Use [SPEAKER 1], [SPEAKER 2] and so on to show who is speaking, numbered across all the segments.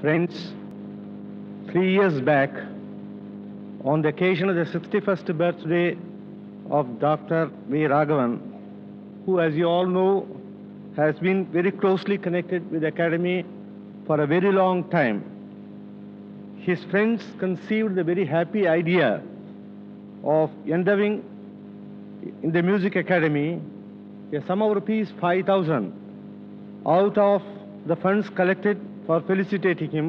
[SPEAKER 1] Friends, three years back, on the occasion of the 61st birthday of Dr. V. Raghavan, who, as you all know, has been very closely connected with the Academy for a very long time, his friends conceived the very happy idea of endowing in the Music Academy a sum of rupees 5,000 out of the funds collected for felicitating him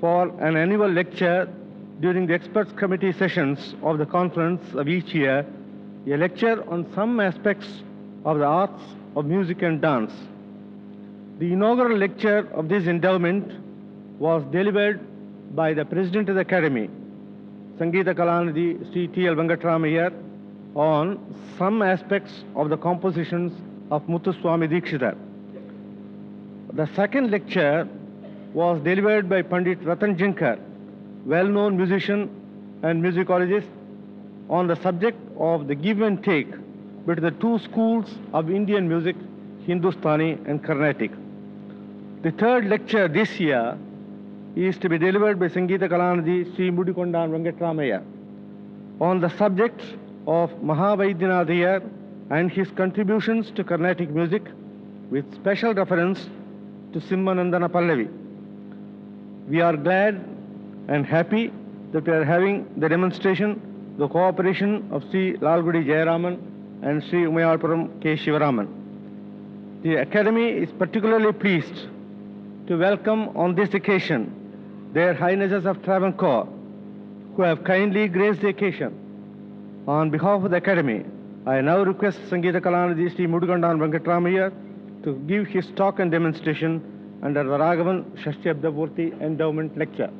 [SPEAKER 1] for an annual lecture during the experts committee sessions of the conference of each year, a lecture on some aspects of the arts of music and dance. The inaugural lecture of this endowment was delivered by the President of the Academy, Sangeeta Kalanidhi Sri T.L. Venkatramayar, on some aspects of the compositions of Muthuswami Dikshitar. The second lecture was delivered by Pandit Ratanjankar, well-known musician and musicologist, on the subject of the give and take between the two schools of Indian music, Hindustani and Carnatic. The third lecture this year is to be delivered by Sangeeta Kalanidhi Sri Mudikondan Venkatramaya on the subject of Mahavaidyanathayar and his contributions to Carnatic music with special reference to Simhanandana Pallavi. We are glad and happy that we are having the demonstration, the cooperation of Sri Lalgudi Jayaraman and Sri Umayalpuram K. Shivaraman. The Academy is particularly pleased to welcome on this occasion their Highnesses of Travancore, who have kindly graced the occasion. On behalf of the Academy, I now request Sangeeta Kalanidhi Sri Mudikondan Venkatramaya to give his talk and demonstration under the Raghavan Shashti Abdapurti Endowment Lecture.